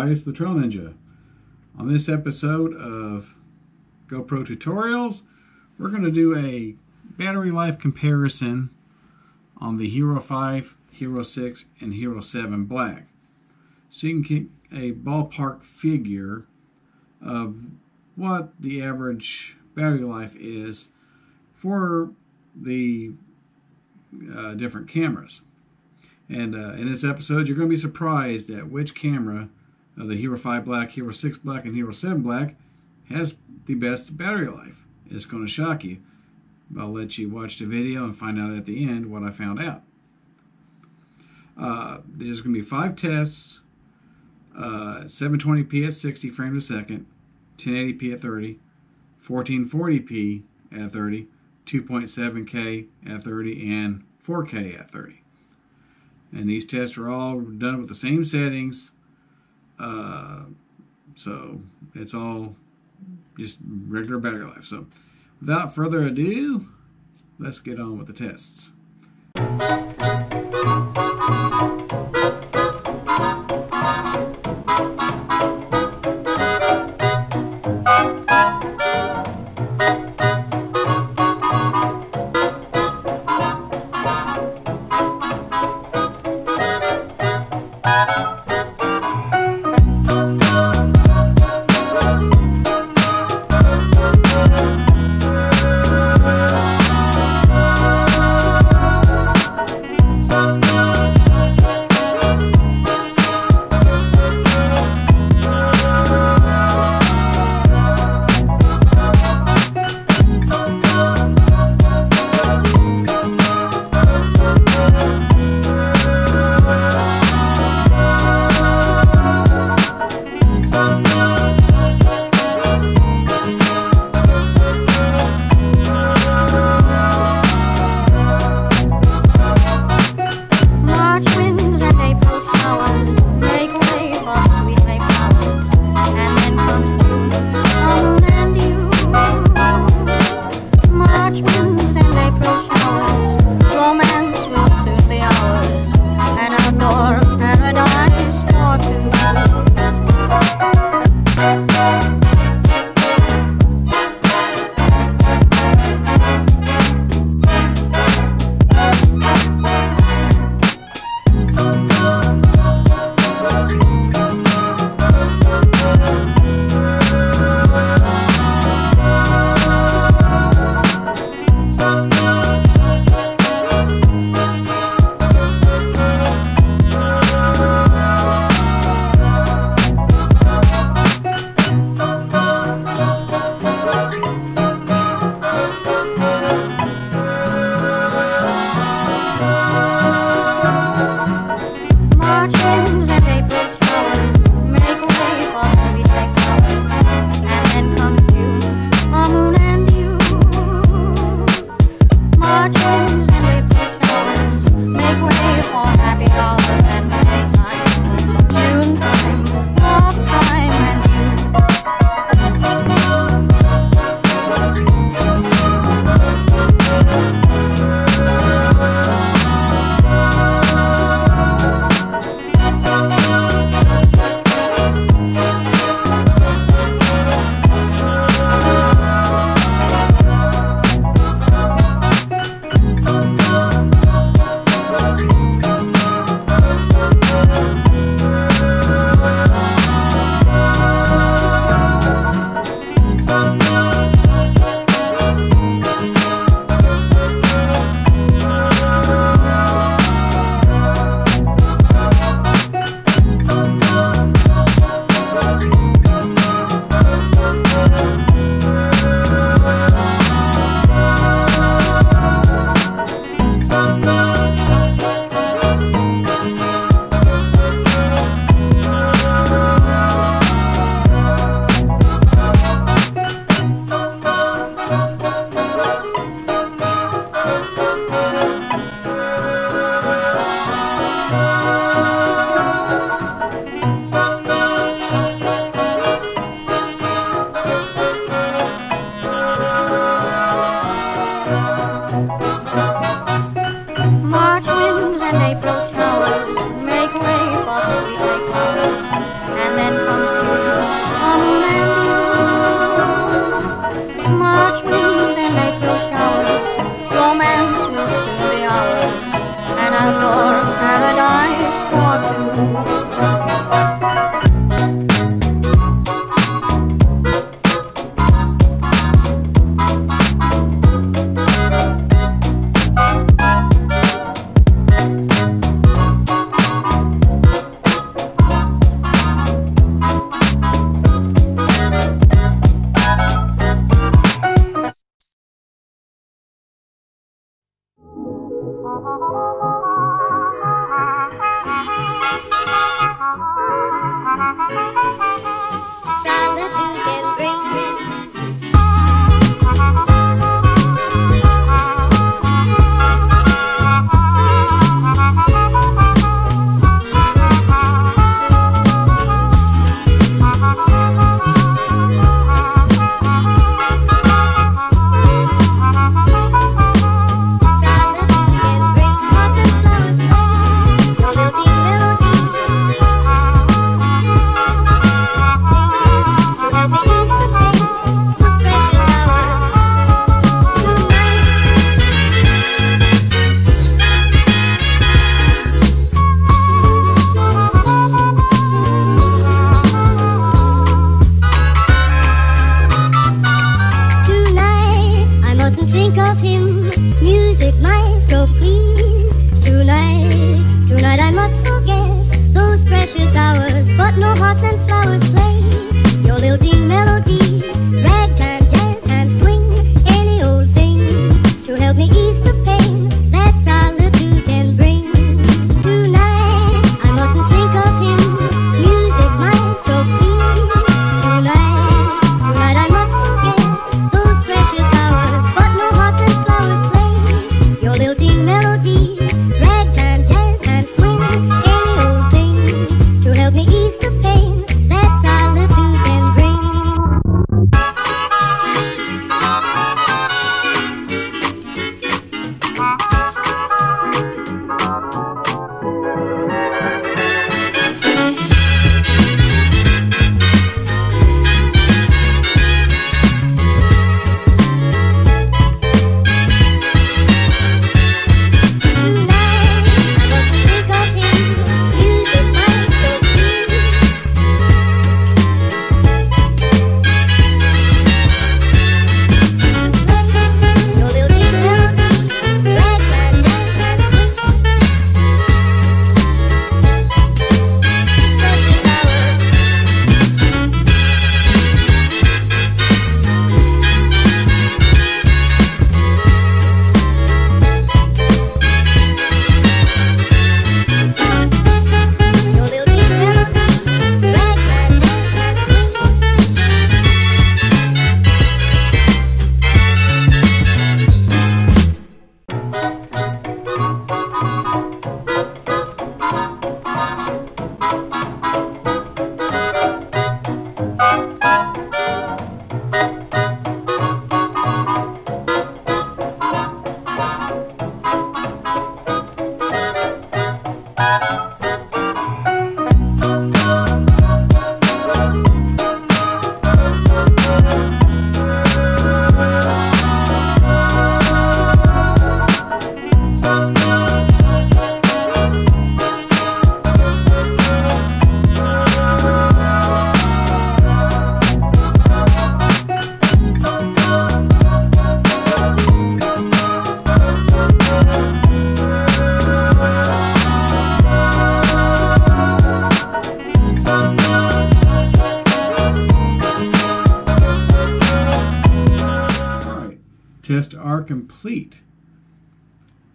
The Trail Ninja. On this episode of GoPro Tutorials, we're going to do a battery life comparison on the Hero 5, Hero 6, and Hero 7 Black. So you can get a ballpark figure of what the average battery life is for the uh, different cameras. And uh, in this episode, you're going to be surprised at which camera of the Hero 5 Black, Hero 6 Black, and Hero 7 Black has the best battery life. It's going to shock you. But I'll let you watch the video and find out at the end what I found out. Uh, there's going to be five tests, uh, 720p at 60 frames a second, 1080p at 30, 1440p at 30, 2.7K at 30, and 4K at 30 and these tests are all done with the same settings uh, so it's all just regular battery life. So without further ado let's get on with the tests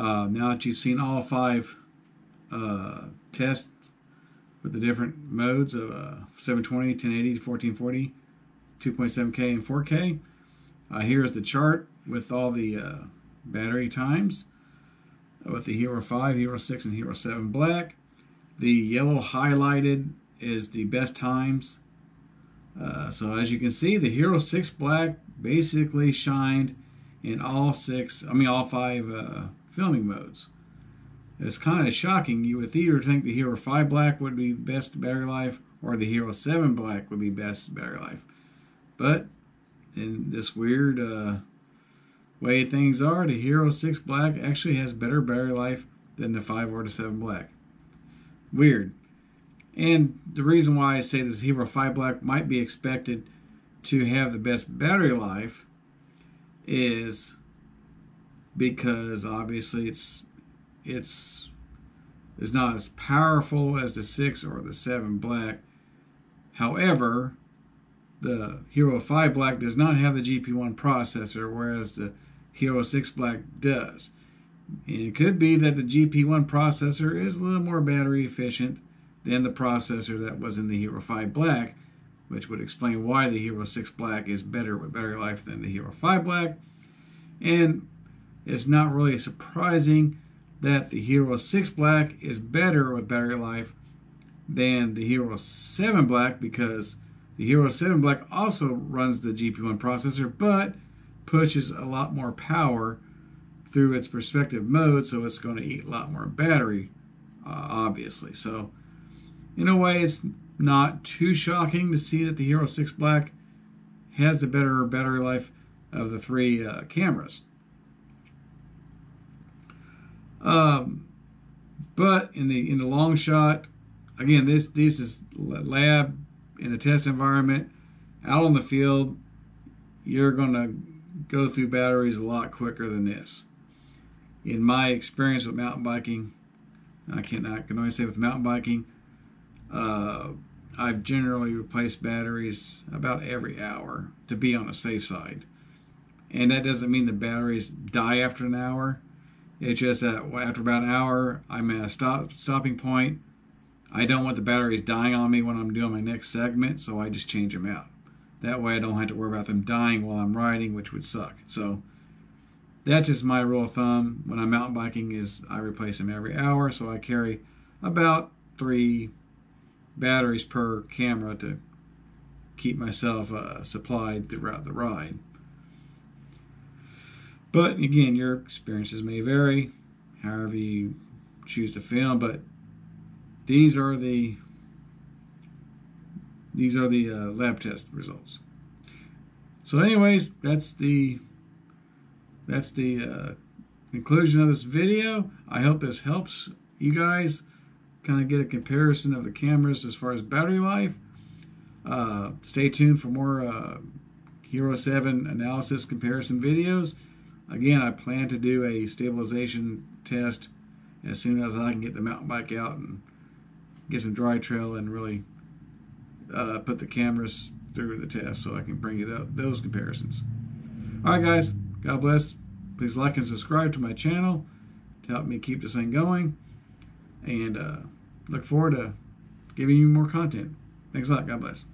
Uh, now that you've seen all five uh, tests with the different modes of uh, 720, 1080, 1440, 2.7K, and 4K, uh, here's the chart with all the uh, battery times with the Hero 5, Hero 6, and Hero 7 Black. The yellow highlighted is the best times. Uh, so as you can see, the Hero 6 Black basically shined in all six, I mean all five uh, filming modes. It's kind of shocking. You would either think the Hero 5 Black would be best battery life or the Hero 7 Black would be best battery life. But in this weird uh, way things are, the Hero 6 Black actually has better battery life than the 5 or the 7 Black. Weird. And the reason why I say this Hero 5 Black might be expected to have the best battery life is because obviously it's it's it's not as powerful as the 6 or the 7 Black. However, the Hero 5 Black does not have the GP1 processor, whereas the Hero 6 Black does. And it could be that the GP1 processor is a little more battery efficient than the processor that was in the Hero 5 Black, which would explain why the Hero 6 Black is better with battery life than the Hero 5 Black. And it's not really surprising that the Hero 6 Black is better with battery life than the Hero 7 Black because the Hero 7 Black also runs the GP1 processor but pushes a lot more power through its perspective mode so it's going to eat a lot more battery uh, obviously. So in a way it's not too shocking to see that the Hero 6 Black has the better battery life of the three uh, cameras. Um, but in the in the long shot, again, this this is lab in a test environment. Out on the field, you're going to go through batteries a lot quicker than this. In my experience with mountain biking, I can can only say with mountain biking, uh, I've generally replaced batteries about every hour to be on the safe side. And that doesn't mean the batteries die after an hour. It's just that after about an hour, I'm at a stop stopping point. I don't want the batteries dying on me when I'm doing my next segment, so I just change them out. That way I don't have to worry about them dying while I'm riding, which would suck. So that's just my rule of thumb when I'm mountain biking is I replace them every hour. So I carry about three batteries per camera to keep myself uh, supplied throughout the ride. But again, your experiences may vary, however you choose to film. But these are the these are the uh, lab test results. So, anyways, that's the that's the uh, conclusion of this video. I hope this helps you guys kind of get a comparison of the cameras as far as battery life. Uh, stay tuned for more uh, Hero 7 analysis comparison videos. Again, I plan to do a stabilization test as soon as I can get the mountain bike out and get some dry trail and really uh, put the cameras through the test so I can bring you those comparisons. All right, guys. God bless. Please like and subscribe to my channel to help me keep this thing going. And uh, look forward to giving you more content. Thanks a lot. God bless.